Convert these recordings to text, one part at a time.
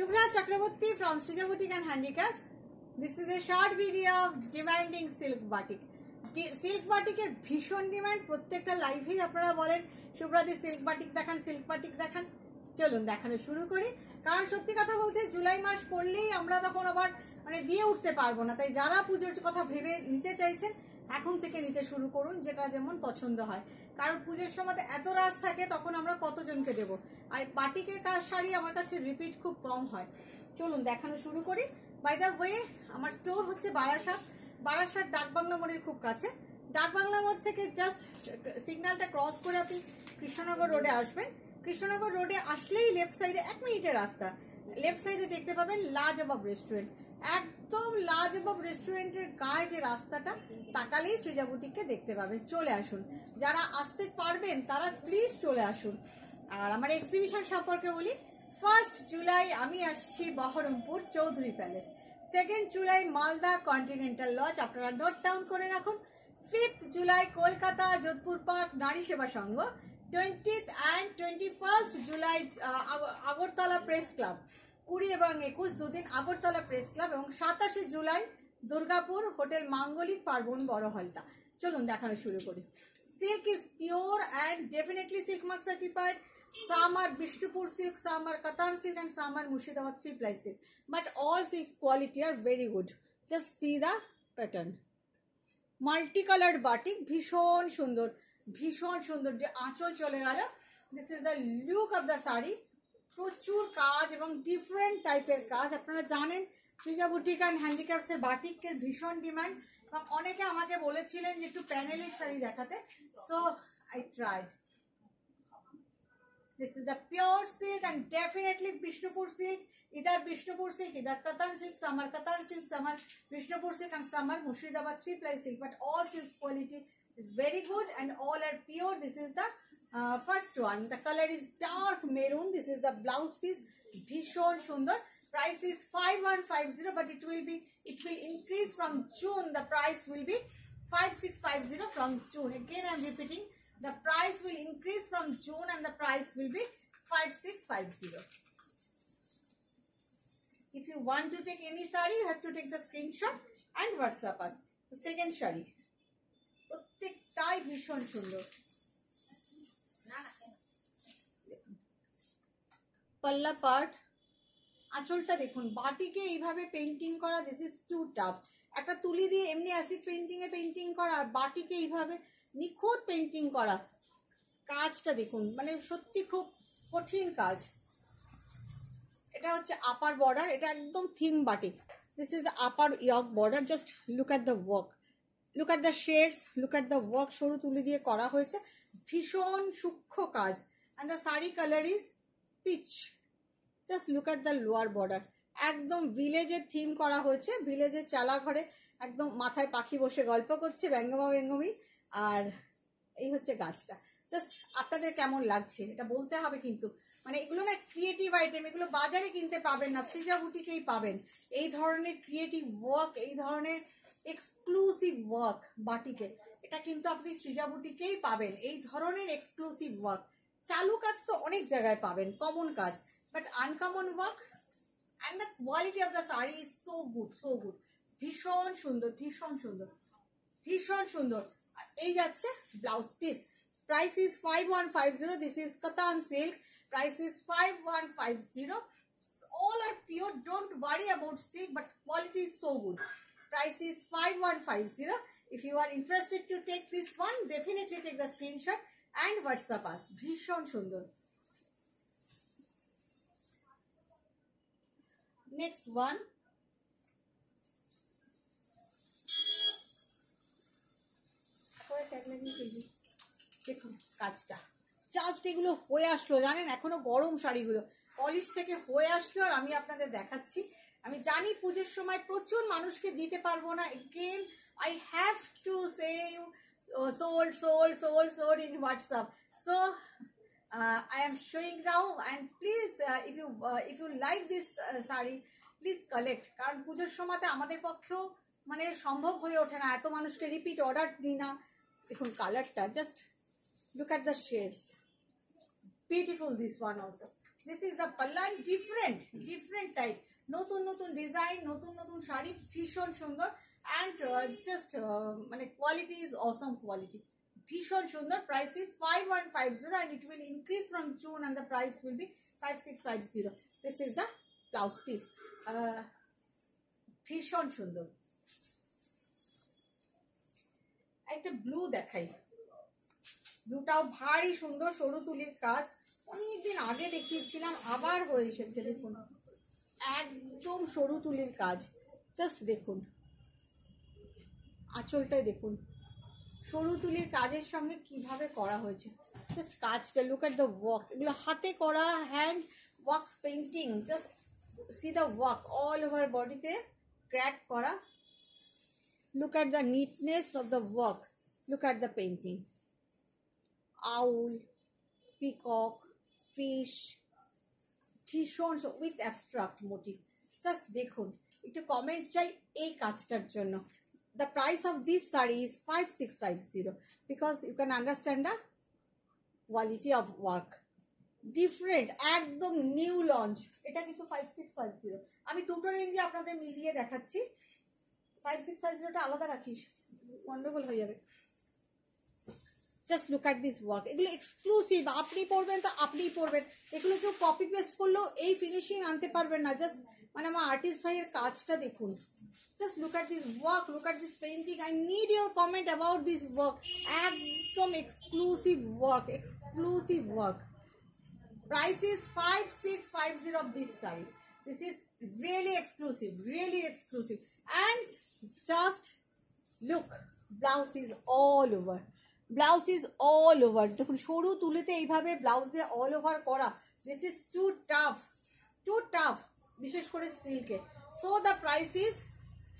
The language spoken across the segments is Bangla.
Shubhra Chakraborty from Srija Boutique and Handicrafts. This is a short video of demanding silk. Silk বাটিকের ভীষণ ডিমান্ড প্রত্যেকটা লাইভেই আপনারা বলেন শুভ্রাদি সিল্ক বাটিক দেখান সিল্ক বাটিক দেখান চলুন দেখানো শুরু করি কারণ সত্যি কথা বলতে জুলাই মাস পড়লেই আমরা তখন আবার মানে দিয়ে উঠতে পারব না তাই যারা পুজোর কথা ভেবে নিতে চাইছেন এখন থেকে নিতে শুরু করুন, যেটা যেমন পছন্দ হয়। কারণ পুজোর সময় এত রাশ থাকে, তখন আমরা কতজনকে দেব? আর বাটিকের কাজ শাড়ি আমার কাছে রিপিট খুব কম হয়। চলুন দেখানো শুরু করি। বাই দ্য ওয়ে আমার স্টোর হচ্ছে বারাসাত। বারাসাত ডাকবাংলা মোড়ের খুব কাছে। ডাকবাংলা মোড় থেকে জাস্ট সিগন্যালটা ক্রস করে আপনি কৃষ্ণনগর রোডে আসবেন। কৃষ্ণনগর রোডে আসলেই লেফট সাইডে এক মিনিটের রাস্তা। লেফট সাইডে দেখতে পাবেন লাজবাব রেস্টুরেন্ট একদম লাজবাব রেস্টুরেন্টের গায়ে যে রাস্তাটা, তাকালেই সৃজা বুটিককে দেখতে পাবেন চলে আসুন। যারা আসতে পারবেন, তারা প্লিজ চলে আসুন। আর আমার এক্সিবিশন সম্পর্কে বলি ফার্স্ট জুলাই আমি আসছি Baharampur Chowdhury palace second July Malda continental lodge আপনারা নোট ডাউন করে রাখুন। Fifth July Kolkata, Jodhpur park Nari Seva Sangha. Twentieth and twenty first July Agartala press club কুড়ি এবং একুশ দুদিন আগরতলা প্রেস ক্লাব এবং সাতাশে জুলাই দুর্গাপুর হোটেল মাঙ্গলিক পার্বণ বড় হলটা চলুন দেখানো শুরু করি silk is pure and definitely silk mark certified Bishnupur silk, some are Katan silk and some are Murshidabad three ply silk. But all silks quality are very good. Just see the pattern. Multicolour batik ভীষণ সুন্দর ভীষণ সুন্দর যে আঁচল চলে গেল this is the look of the sari প্রচুর কাজ এবং ডিফারেন্ট টাইপের কাজ আপনারা জানেন সৃজা বুটিক অ্যান্ড হ্যান্ডিক্রাফটসের বাটিকের ভীষণ ডিমান্ড এবং অনেকে আমাকে বলেছিলেন যে একটু প্যানেলের শাড়ি দেখাতে so I tried This is the pure silk and definitely Bishnupur silk. Either Bishnupur silk, either Katan silk, some are Katan silk, some are Bishnupur silk and some are Murshidabad three ply silk. But all silks quality is very good and all are pure. This is the uh, first one. The color is dark maroon. This is the blouse piece. Bhishon Sundar. Price is 5150 but it will be, it will increase from June. The price will be 5650 from June. Again I am repeating the price will increase from June and the price will be 5650. If you want to take any sari, you have to take the screenshot and WhatsApp us. The second sari. প্রত্যেকটাই ভীষণ সুন্দর পাল্লা পার্ট আঁচলটা দেখুন, বাটিকে এইভাবে পেন্টিং করা দিস ইজ টু টাফ একটা তুলি দিয়ে এমনি অ্যাসিড পেন্টিংয়ে পেন্টিং করা আর বাটিকে এইভাবে নিখুঁত পেন্টিং করা। কাজটা দেখুন মানে সত্যি খুব কঠিন কাজ। এটা হচ্ছে আপার বর্ডার এটা একদম theme batik this is upper yoke border just look at the work look at the shades look at the work সরু তুলি দিয়ে করা হয়েছে। ভীষণ সূক্ষ্ম কাজ। And the sari colour is peach. Just look at the lower border একদম ভিলেজের থিম করা হয়েছে। ভিলেজের চালা ঘরে একদম মাথায় পাখি বসে গল্প করছে ব্যঙ্গমা ব্যঙ্গমি আর এই হচ্ছে গাছটা। জাস্ট আপনাদের কেমন লাগছে? এটা বলতে হবে কিন্তু। মানে এগুলো না ক্রিয়েটিভ আইটেম এগুলো বাজারে কিনতে পাবেন না সৃজা বুটিকেই পাবেন। এই ধরনের ক্রিয়েটিভ ওয়ার্ক এই ধরনের এক্সক্লুসিভ ওয়ার্ক বাটিকে, এটা কিন্তু আপনি সৃজা বুটিকেই পাবেন। এই ধরনের এক্সক্লুসিভ ওয়ার্ক চালু কাজ তো অনেক জায়গায় পাবেন কমন কাজ but uncommon work and the quality of the sari is so good so good ভীষণ সুন্দর ভীষণ সুন্দর ভীষণ সুন্দর। আর এই যাচ্ছে blouse piece price is five one five zero this is Katan silk price is five one five zero all are pure, don't worry about silk, but quality is so good price is 5150 if you are interested to take this one, definitely take the screenshot and whatsapp us. ভীষণ সুন্দর। Next ওয়ান দেখুন কাজটা। জাস্ট এগুলো হয়ে আসলো, জানেন? এখনও গরম শাড়িগুলো। পলিশ থেকে হয়ে আসলো আর আমি আপনাদের দেখাচ্ছি। আমি জানি পুজোর সময় প্রচুর মানুষকে দিতে পারব না। Again I have to say you sold sold sold sold in WhatsApp so I am showing now and please if you if you like this sari please collect কারণ পুজোর সময়তে আমাদের পক্ষেও মানে সম্ভব হয়ে ওঠে না। এত মানুষকে রিপিট অর্ডার দিই না। দেখুন কালারটা just look at the shades. Beautiful this one also. This is the পাল্লা ডিফারেন্ট ডিফারেন্ট টাইপ নতুন নতুন ডিজাইন নতুন নতুন শাড়ি, ভীষণ সুন্দর। অ্যান্ড জাস্ট মানে কোয়ালিটি ইজ অসম কোয়ালিটি ভীষণ সুন্দর price is five one five zero and it will increase from June and the price will be five six five zero this is the blouse piece ভীষণ সুন্দর. একটা ব্লু দেখাই। ব্লুটাও ভারী সুন্দর সরু তুলির কাজ। অনেকদিন আগে দেখিয়েছিলাম, আবার হয়ে এসেছে, দেখুন। একদম সরু তুলির কাজ। জাস্ট দেখুন। আঁচলটাই দেখুন। সরু তুলির কাজের সঙ্গে কীভাবে করা হয়েছে? জাস্ট কাজটা লুক অ্যাট দ্য ওয়ার্ক এগুলো হাতে করা hand works painting just see the work all over বডিতে ক্র্যাক করা। Look at the neatness of the work look at the painting owl peacock fish ভীষণ উইথ অ্যাবস্ট্রাক্ট মোটিভ জাস্ট দেখুন, একটু কমেন্ট চাই এই কাজটার জন্য। This sari is five six five zero because you can understand the quality of work different একদম নিউ লঞ্চ এটা কিন্তু ফাইভ সিক্স ফাইভ জিরো আমি দুটো রেঞ্জে আপনাদের মিলিয়ে দেখাচ্ছি। ফাইভ সিক্স ফাইভ জিরোটা আলাদা রাখিস, গন্ডগোল হয়ে যাবে। Just look at this work এগুলো এক্সক্লুসিভ আপনি পড়বেন তো আপনিই পড়বেন। এগুলো কেউ কপি পেস্ট করলেও এই ফিনিশিং আনতে পারবেন না জাস্ট মানে আমার আর্টিস্ট ভাইয়ের কাজটা দেখুন। Just look at this work look at this painting I need your comment about this work একদম exclusive work exclusive work price is 5650 of this saree this is really exclusive really exclusive and just look, blouse is all over blouse is all over দেখুন, সরু তুলিতে এইভাবে ব্লাউজে অল ওভার করা। This is too tough too tough বিশেষ করে সিল্কে। So the price is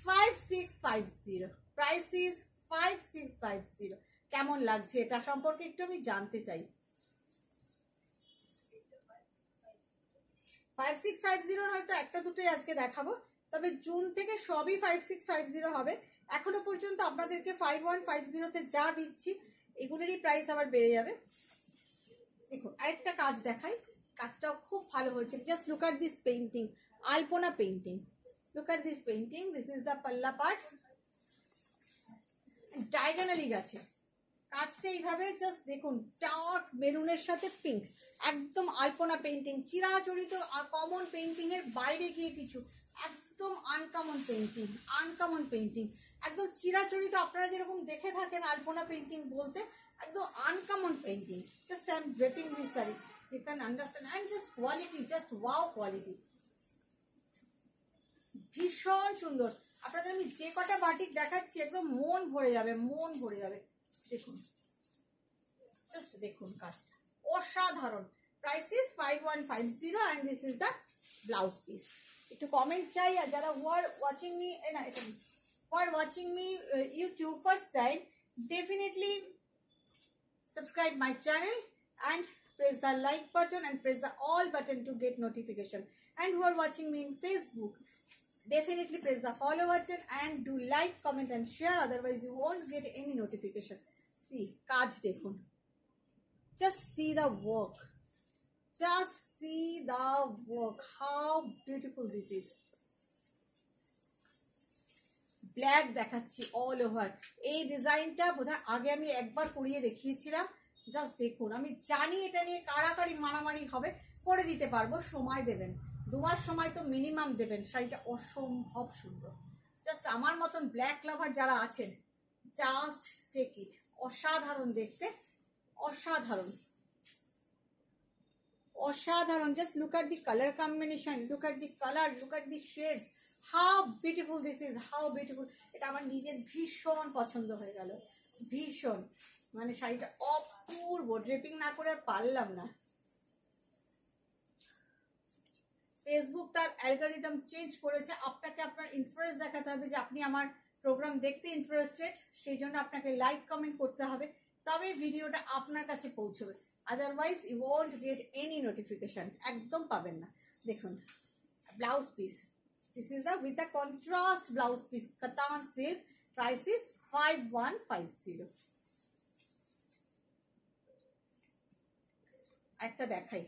five six five zero price is five six five zero কেমন লাগছে এটা সম্পর্কে একটু আমি জানতে চাই। ফাইভ সিক্স ফাইভ জিরোর হয়তো একটা দুটোই আজকে দেখাবো। তবে জুন থেকে সবই ফাইভ সিক্স ফাইভ জিরো হবে। এখনও পর্যন্ত আপনাদেরকে ফাইভ ওয়ান ফাইভ জিরোতে যা দিচ্ছি, এগুলোরই প্রাইস আবার বেড়ে যাবে। দেখুন, আরেকটা কাজ দেখাই। কাজটাও খুব ভালো হয়েছে। Just look at this painting Alpana painting look at this painting this is the পাল্লা পার্ট ডায়াগোনালি গেছে কাজটা এইভাবে জাস্ট দেখুন ডার্ক মেরুনের সাথে পিঙ্ক একদম আলপনা পেন্টিং চিরাচরিত কমন পেন্টিং এর বাইরে গিয়ে কিছু। একদম আনকমন পেন্টিং আনকমন পেন্টিং একদম চিরাচরিত, আপনারা যেরকম দেখে থাকেন আলপনা পেন্টিং বলতে, একদম uncommon painting just I am draping this sari you can understand and just quality just wow quality ভীষণ সুন্দর। আপনাদের আমি যে কটা বাটিক দেখাচ্ছি, একদম মন ভরে যাবে, মন ভরে যাবে। দেখুন। জাস্ট দেখুন কাজটা। অসাধারণ। Price is five one five zero and this is the blouse piece একটু কমেন্ট চাই, আর যারা ওয়ার ওয়াচিং মি না, এটা were watching me YouTube first time definitely subscribe my channel and press the like button and press the all button to get notification and who are watching me in facebook definitely press the follow button and do like comment and share otherwise you won't get any notification see কাজ দেখুন just see the work just see the work how beautiful this is black দেখাচ্ছি অল ওভার এই ডিজাইনটা বোধহয় আগে আমি একবার করিয়ে দেখিয়েছিলাম জাস্ট দেখুন আমি জানি এটা নিয়ে কাড়াকাড়ি মারামারি হবে করে দিতে পারব সময় দেবেন দু মাস সময় তো মিনিমাম দেবেন, শাড়িটা অসম্ভব সুন্দর। জাস্ট আমার মতন ব্ল্যাক লাভার যারা আছেন জাস্ট টেক ইট অসাধারণ দেখতে, অসাধারণ। অসাধারণ just look at the colour combination look at the colour look at the shades how beautiful this is how beautiful এটা আমার নিজের ভীষণ পছন্দ হয়ে গেল। ভীষণ। মানে শাড়িটা অপূর্ব। ড্রেপিং না করে আর পারলাম না। ফেসবুক তার অ্যালগোরিদম চেঞ্জ করেছে। আপনাকে আপনার ইন্টারেস্ট দেখাতে হবে যে আপনি আমার প্রোগ্রাম দেখতে ইন্টারেস্টেড সেই জন্য আপনাকে লাইক কমেন্ট করতে হবে। তবে ভিডিওটা আপনার কাছে পৌঁছবে। Otherwise you won't get any notification একদম পাবেন না। দেখুন blouse piece this is the with the contrast blouse piece কাতান silk price is five one five zero একটা দেখাই।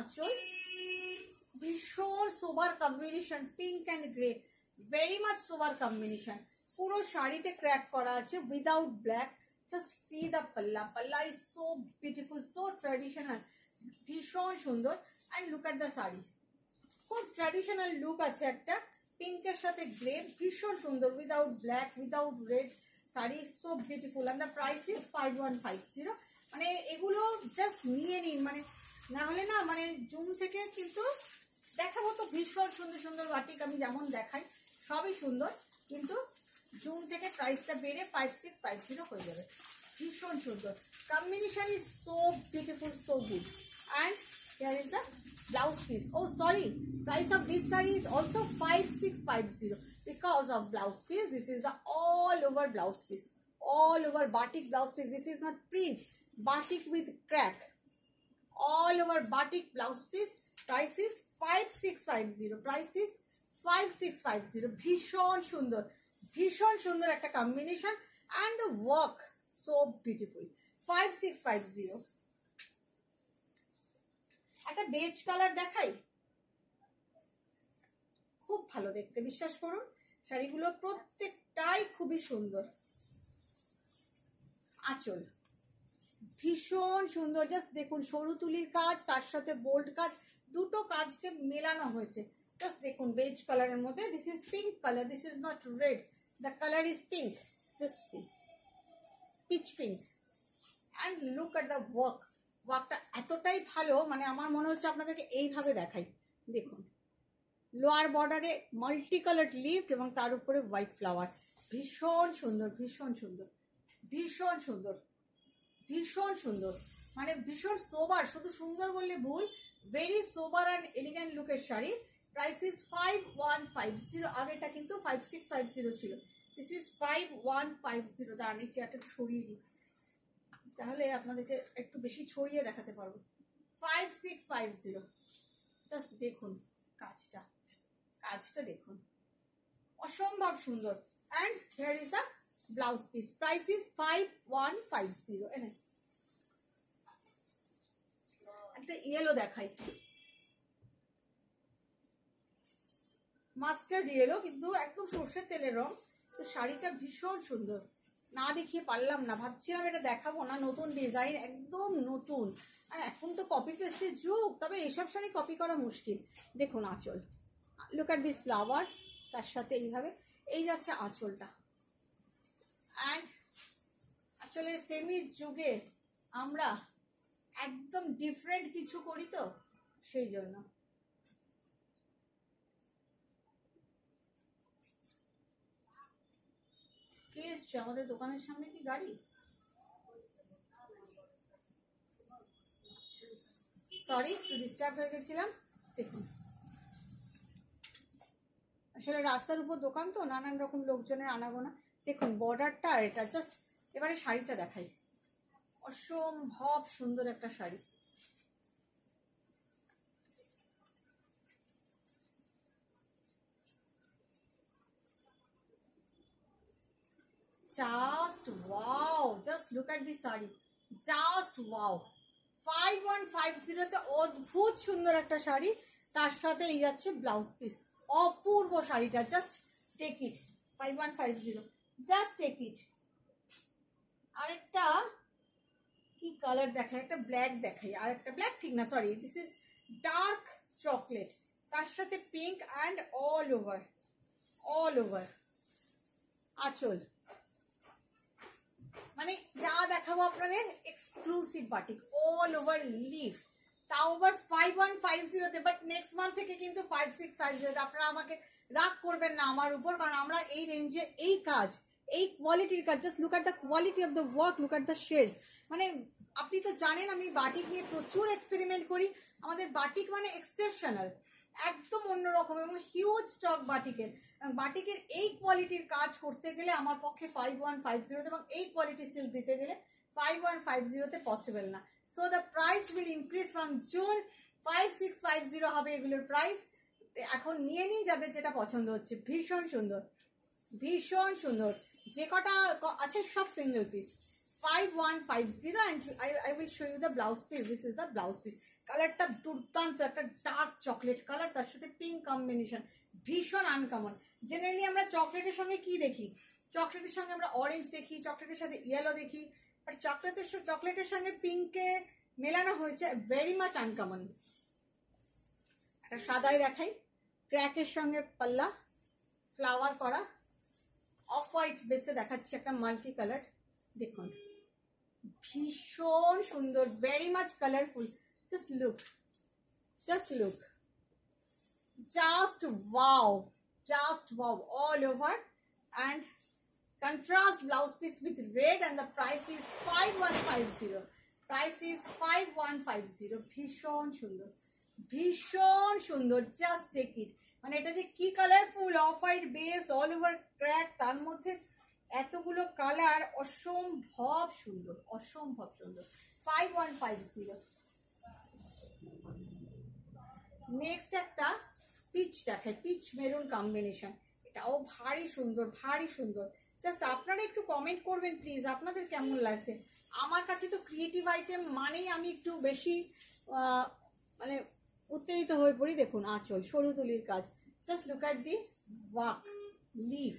আঁচল। ভীষণ sober combination pink and grey very much sober combination পুরো শাড়িতে ক্র্যাক করা আছে without black just see the পাল্লা পাল্লা is so beautiful so traditional ভীষণ সুন্দর। And look at the sari. খুব ট্র্যাডিশনাল লুক আছে একটা পিঙ্কের সাথে গ্রে ভীষণ সুন্দর without black without red sari so beautiful and the price is five one five zero মানে এগুলো জাস্ট নিয়ে নিন মানে নাহলে না মানে জুম থেকে কিন্তু দেখাবো তো ভীষণ সুন্দর সুন্দর বাটিক, আমি যেমন দেখাই, সবই সুন্দর, কিন্তু জুম থেকে প্রাইসটা বেড়ে ফাইভ সিক্স ফাইভ জিরো হয়ে যাবে। ভীষণ সুন্দর। Combination is so beautiful so good and here is the blouse piece oh sorry price of this sari is also five six five zero because of blouse piece this is the all over blouse piece all over batik blouse piece this is not print batik with crack all over batik blouse piece price is 5650 price is 5650 ভীষণ সুন্দর ভীষণ সুন্দর একটা combination and the work so beautiful. 5650 একটা বেজ কালার দেখাই? খুব ভালো দেখতে, বিশ্বাস করুন, শাড়িগুলো প্রত্যেকটাই খুবই সুন্দর। আঁচল। ভীষণ সুন্দর। জাস্ট দেখুন, সরু তুলির কাজ, তার সাথে বোল্ড কাজ, দুটো কাজকে মেলানো হয়েছে। জাস্ট দেখুন বেজ কালারের মধ্যে this is pink colour this is not red the colour is pink just see peach pink and look at the work ওয়ার্কটা এতটাই ভালো মানে আমার মনে হচ্ছে আপনাদেরকে এইভাবে দেখাই। দেখুন লোয়ার বর্ডারে মাল্টি কালার লিফট এবং তার উপরে হোয়াইট ফ্লাওয়ার ভীষণ সুন্দর ভীষণ সুন্দর ভীষণ সুন্দর। ভীষণ সুন্দর। মানে ভীষণ সোবার শুধু সুন্দর বললে ভুল ভেরি সোবার অ্যান্ড এলিগ্যান্ট লুকের sari. Price is five one five zero আগেটা কিন্তু ফাইভ সিক্স ফাইভ জিরো ছিল। This is five one five zero দাঁড়ান, এই চেয়ারটা সরিয়ে দিই। তাহলে আপনাদেরকে একটু বেশি ছড়িয়ে দেখাতে পারব। Five six five zero just দেখুন কাজটা। কাজটা দেখুন। অসম্ভব সুন্দর। And here is a blouse piece price is five one five zero এনে একটা ইয়েলো দেখাই। মাস্টার্ড ইয়েলো কিন্তু একদম সর্ষের তেলের রং। তো শাড়িটা ভীষণ সুন্দর। না দেখিয়ে পারলাম না। ভাবছিলাম এটা দেখাবো না। নতুন ডিজাইন একদম নতুন। আর এখন তো কপি পেস্টের যুগ, তবে এসব শাড়ি কপি করা মুশকিল। দেখুন আঁচল। লুক অ্যাট দিস ফ্লাওয়ার্স তার সাথে এইভাবে। এই যাচ্ছে আঁচলটা। অ্যান্ড আসলে সেমির যুগে আমরা একদম ডিফারেন্ট কিছু করি তো, সেই জন্য। কে এসছে? আমাদের দোকানের সামনে কি গাড়ি? সরি ডিস্টার্ব হয়ে গেছিলাম। দেখুন। আসলে রাস্তার উপর দোকান তো, নানান রকম লোকজনের আনাগোনা। দেখুন বর্ডারটা আর এটা জাস্ট এবারে শাড়িটা দেখাই। অসম্ভব সুন্দর একটা sari. Just wow, just this sari. Just wow five one five জিরোতে অদ্ভুত সুন্দর একটা শাড়ি। তার সাথে এই যাচ্ছে ব্লাউজ পিস অপূর্ব শাড়িটা just take it five one five zero just take it আরেকটা কি কালার দেখায়? একটা ব্ল্যাক দেখাই আর একটা ব্ল্যাক ঠিক না sorry this is dark chocolate তার সাথে pink and all over all over আচল। মানে যা দেখাবো আপনাদের exclusive batik all over leaf তাও আবার ফাইভ ওয়ান ফাইভ জিরোতে বাট নেক্সট মান্থ থেকে কিন্তু ফাইভ সিক্স ফাইভ জিরোতে আপনারা আমাকে রাগ করবেন না আমার উপর, কারণ আমরা এই রেঞ্জে এই কাজ, এই কোয়ালিটির কাজ just look at the quality of the work look at the shades মানে আপনি তো জানেন আমি বাটিক নিয়ে প্রচুর এক্সপেরিমেন্ট করি। আমাদের বাটিক মানে এক্সেপশনাল একদম অন্যরকম এবং হিউজ স্টক বাটিকের বাটিকের এই কোয়ালিটির কাজ করতে গেলে আমার পক্ষে ফাইভ ওয়ান ফাইভ জিরোতে এবং এই কোয়ালিটির সিল্ক দিতে গেলে ফাইভ ওয়ান ফাইভ জিরোতে পসিবল না। So the price will increase from June five six five zero হবে এগুলোর প্রাইস এখন নিয়ে নিই যাদের যেটা পছন্দ হচ্ছে। ভীষণ সুন্দর। ভীষণ সুন্দর। যে কটা আছে সব single piece 5150 and I, I will show you the blouse piece This is the blouse piece কালারটা দুর্দান্ত। একটা ডার্ক চকলেট কালার তার সাথে পিঙ্ক কম্বিনেশন ভীষণ আনকমন জেনারেলি আমরা চকলেটের সঙ্গে কি দেখি? চকলেটের সঙ্গে আমরা অরেঞ্জ দেখি। চকলেটের সাথে ইয়েলো দেখি। বাট চকলেটের চকলেটের সঙ্গে পিঙ্কে মেলানো হয়েছে ভেরি মাচ আনকমন একটা সাদাই দেখাই। ক্র্যাকের সঙ্গে পাল্লা ফ্লাওয়ার করা। অফ হোয়াইট বেসে দেখাচ্ছি একটা মাল্টি কালার দেখুন, ভীষণ সুন্দর very much colourful just look just look just wow just wow all over and contrast blouse piece with red and the price is 5150 price is 5150 ভীষণ সুন্দর। ভীষণ সুন্দর। জাস্ট টেক ইট মানে এটা যে কি colourful off white base all over crack তার মধ্যে এতগুলো কালার অসম্ভব সুন্দর অসম্ভব সুন্দর। Five one five zero next একটা পিচ দেখায় পিচ মেরুন কম্বিনেশন এটাও ভারী সুন্দর ভারী সুন্দর। জাস্ট আপনারা একটু কমেন্ট করবেন প্লিজ আপনাদের কেমন লাগছে? আমার কাছে তো ক্রিয়েটিভ আইটেম মানেই আমি একটু বেশি মানে উত্তেজিত হয়ে পড়ি। দেখুন, আঁচল, সরু তুলির কাজ। Just look at the work leaf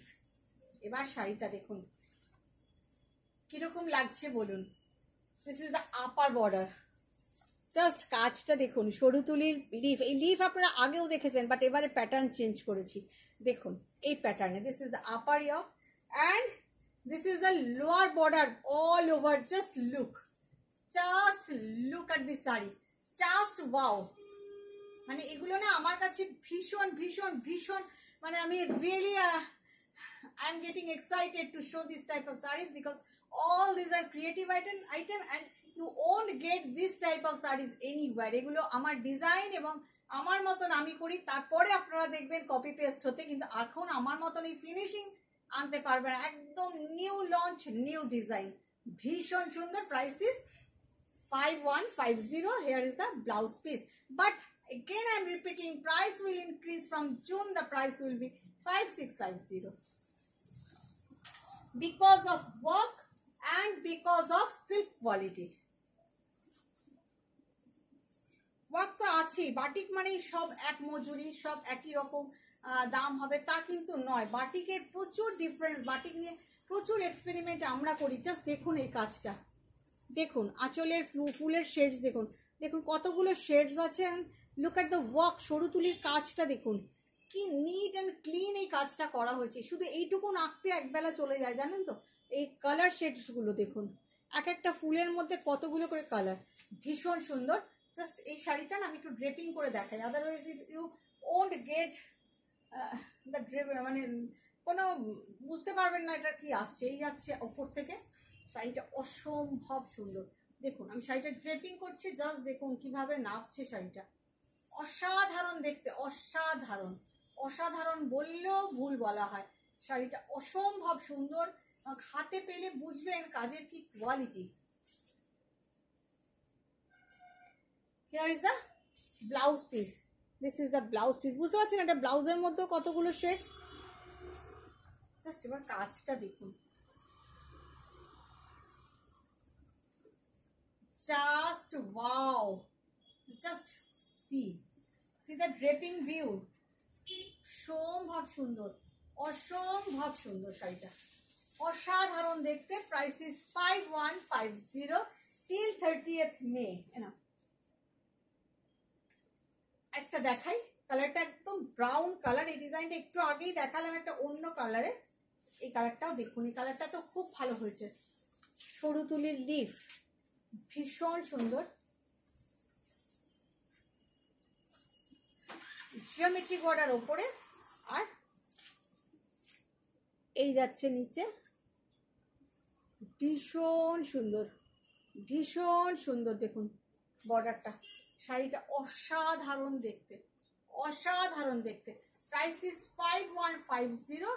এবার শাড়িটা দেখুন। কীরকম লাগছে বলুন? This is the upper border just কাজটা দেখুন, সরু তুলির লিফ এই লিফ আপনারা আগেও দেখেছেন বাট এবারে প্যাটার্ন চেঞ্জ করেছি। দেখুন, এই প্যাটার্নে this is the upper year and this is the lower border all over just look just look at this sari just wow মানে এগুলো না আমার কাছে ভীষণ ভীষণ ভীষণ মানে আমি really I am getting excited to show this type of saris because all this are creative item item and you won't get this type of saris anywhere এগুলো আমার ডিজাইন এবং আমার মতন আমি করি, তারপরে আপনারা দেখবেন কপি পেস্ট হতে, কিন্তু এখন আমার মতন এই ফিনিশিং আনতে পারবেন একদম নিউ লঞ্চ নিউ ডিজাইন ভীষণ সুন্দর prices 5150 here is the blouse piece but again i'm repeating price will increase from june the price will be 5650 because of work and because of silk quality work তো আছেই বাটিক মানেই সব এক মজুরি সব একই রকম দাম হবে তা কিন্তু নয়। বাটিকের প্রচুর ডিফারেন্স বাটিক নিয়ে প্রচুর এক্সপেরিমেন্ট আমরা করি। জাস্ট দেখুন এই কাজটা। দেখুন, আঁচলের ফুলের শেডস দেখুন। দেখুন কতগুলো শেডস আছে লুক অ্যাট দ্য ওয়ার্ক সরু তুলির কাজটা দেখুন। কি নিট অ্যান্ড ক্লিন এই কাজটা করা হয়েছে। শুধু এইটুকুন আঁকতে একবেলা চলে যায়, জানেন তো? এই কালার শেডসগুলো দেখুন। এক একটা ফুলের মধ্যে কতগুলো করে কালার ভীষণ সুন্দর। জাস্ট এই শাড়িটা না আমি একটু ড্রেপিং করে দেখাই। আদারওয়াইজ ইউ ওন্ট গেট মানে কোনো বুঝতে পারবেন না এটা কি আসছে, এই যাচ্ছে ওপর থেকে। শাড়িটা অসম্ভব সুন্দর। দেখুন, আমি শাড়িটা ড্রেপিং করছি জাস্ট দেখুন কীভাবে নাচছে শাড়িটা। অসাধারণ দেখতে, অসাধারণ। অসাধারণ বললেও ভুল বলা হয়। শাড়িটা অসম্ভব সুন্দর হাতে পেলে বুঝবেন কাজের কি quality here is the blouse piece this is the blouse piece বুঝতে পারছেন? একটা ব্লাউজের মধ্যে কতগুলো শেডস জাস্ট এবার কাজটা দেখুন। Just wow! Just see see the draping view. সম্ভব সুন্দর। অসম্ভব সুন্দর শাড়িটা। অসাধারণ দেখতে। Price is five one five zero till thirtieth May না একটা দেখাই। কালারটা একদম ব্রাউন কালার এই ডিজাইনটা একটু আগেই দেখালাম একটা অন্য কালারে এই কালারটাও দেখুন, এই কালারটা তো খুব ভালো হয়েছে। সরু তুলির লিফ ভীষণ সুন্দর। জিওমেট্রিক বর্ডার ওপরে, আর এই যাচ্ছে নিচে। ভীষণ সুন্দর ভীষণ সুন্দর দেখুন বর্ডারটা শাড়িটা অসাধারণ দেখতে অসাধারণ দেখতে। Price is five one five zero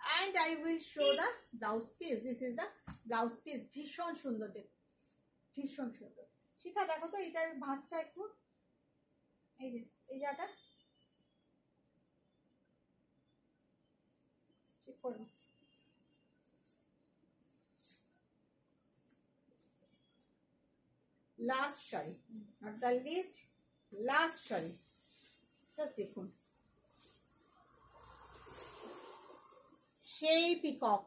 and I will show the blouse piece this is the blouse piece ভীষণ সুন্দর দেখতে ভীষণ সুন্দর। শিখা, দেখো তো এটার ভাঁজটা একটু। এই যে, এই জায়গাটা ঠিক করো। Last sari. Not the least last sari just দেখুন। সেই পিকক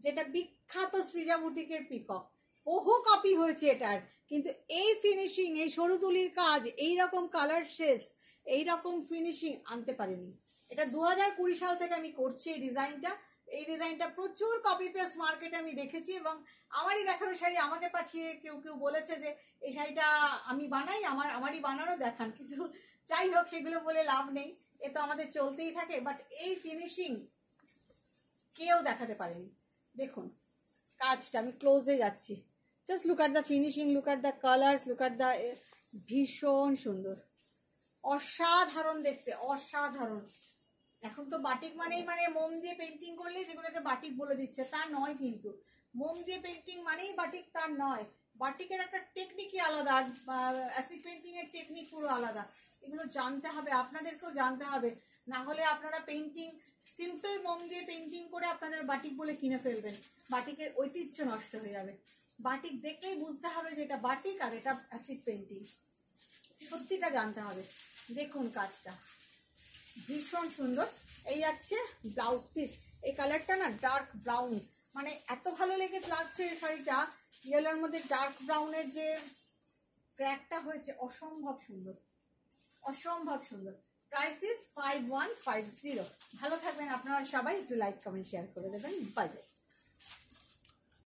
যেটা বিখ্যাত সৃজা বুটিকের পিকক বহু কপি হয়েছে এটার। কিন্তু এই ফিনিশিং এই সরু তুলির কাজ, এই রকম কালার শেডস এই রকম ফিনিশিং আনতে পারিনি। এটা দু হাজার কুড়ি সাল থেকে আমি করছি এই ডিজাইনটা এই ডিজাইনটা প্রচুর কপি পেস্ট মার্কেটে আমি দেখেছি এবং আমারই দেখানো শাড়ি আমাকে পাঠিয়ে কেউ কেউ বলেছে যে এই শাড়িটা আমি বানাই, আমার, আমারই বানানো, দেখান। কিন্তু যাই হোক, সেগুলো বলে লাভ নেই। এ তো আমাদের চলতেই থাকে বাট এই ফিনিশিং কেউ দেখাতে পারেনি। দেখুন, কাজটা, আমি ক্লোজে যাচ্ছি। Just look at the finishing look at the colours look at the ভীষণ সুন্দর। অসাধারণ দেখতে, অসাধারণ। এখন তো বাটিক মানেই মানে মোম দিয়ে পেন্টিং করলে যেগুলোকে বাটিক বলে দিচ্ছে, তা নয় কিন্তু। মোম দিয়ে পেন্টিং মানেই বাটিক তা নয়। বাটিকের একটা টেকনিকই আলাদা অ্যাসিড পেন্টিং এর টেকনিক পুরো আলাদা। এগুলো জানতে হবে, আপনাদেরকেও জানতে হবে। না হলে আপনারা পেন্টিং সিম্পল মোম দিয়ে পেন্টিং করে আপনাদের বাটিক বলে কিনে ফেলবেন। বাটিকের ঐতিহ্য নষ্ট হয়ে যাবে। বাটিক দেখলেই বুঝতে হবে যে এটা বাটিক আর এটা অ্যাসিড পেন্টিং সত্যিটা জানতে হবে। দেখুন কাজটা। ভীষণ সুন্দর। এই যাচ্ছে ব্লাউজ পিস এই কালারটা না ডার্ক ব্রাউন মানে এত ভালো লেগে লাগছে শাড়িটা। ইয়েলোর মধ্যে ডার্ক ব্রাউনের যে ক্র্যাকটা হয়েছে, অসম্ভব সুন্দর। অসম্ভব সুন্দর। Price is five one five zero ভালো থাকবেন আপনারা সবাই। একটু লাইক কমেন্ট শেয়ার করে দেবেন। বাই